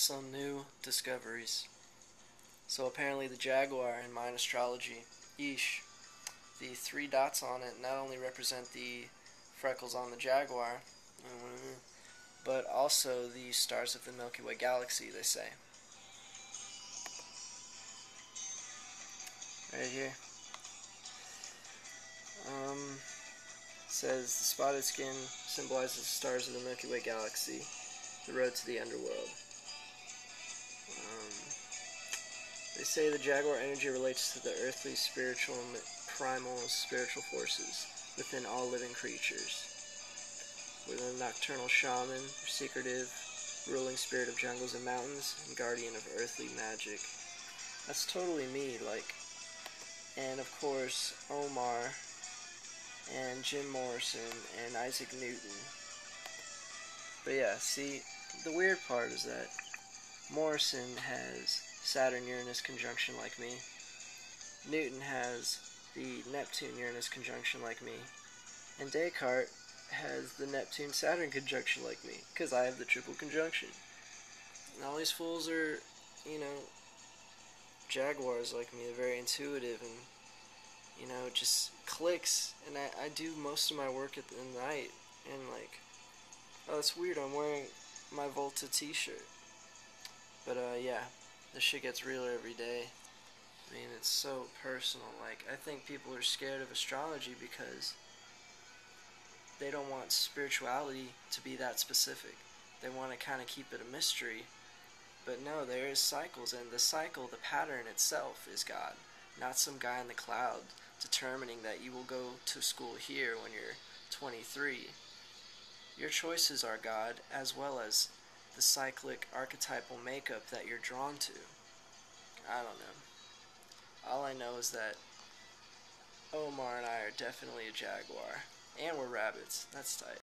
some new discoveries. So apparently the jaguar in Mayan astrology, Ix, the three dots on it not only represent the freckles on the jaguar, but also the stars of the Milky Way galaxy, they say. Right here. Um, says the spotted skin symbolizes the stars of the Milky Way galaxy, the road to the underworld. Um, they say the jaguar energy relates to the earthly, spiritual, primal spiritual forces within all living creatures. With a nocturnal shaman, secretive, ruling spirit of jungles and mountains, and guardian of earthly magic. That's totally me, like. And of course, Omar and Jim Morrison and Isaac Newton. But yeah, see, the weird part is that Morrison has Saturn Uranus conjunction like me. Newton has the Neptune Uranus conjunction like me. And Descartes has the Neptune Saturn conjunction like me, because I have the triple conjunction. And all these fools are, you know, jaguars like me. They're very intuitive and you know, just clicks. And I, I do most of my work at the night. And like, oh, it's weird. I'm wearing my Volta t-shirt. But uh, yeah, the shit gets realer every day. I mean, it's so personal. Like, I think people are scared of astrology because they don't want spirituality to be that specific. They want to kind of keep it a mystery. But no, there is cycles, and the cycle, the pattern itself, is God, not some guy in the cloud determining that you will go to school here when you're 23. Your choices are God, as well as the cyclic archetypal makeup that you're drawn to. I don't know. All I know is that Omar and I are definitely a jaguar. And we're rabbits. That's tight.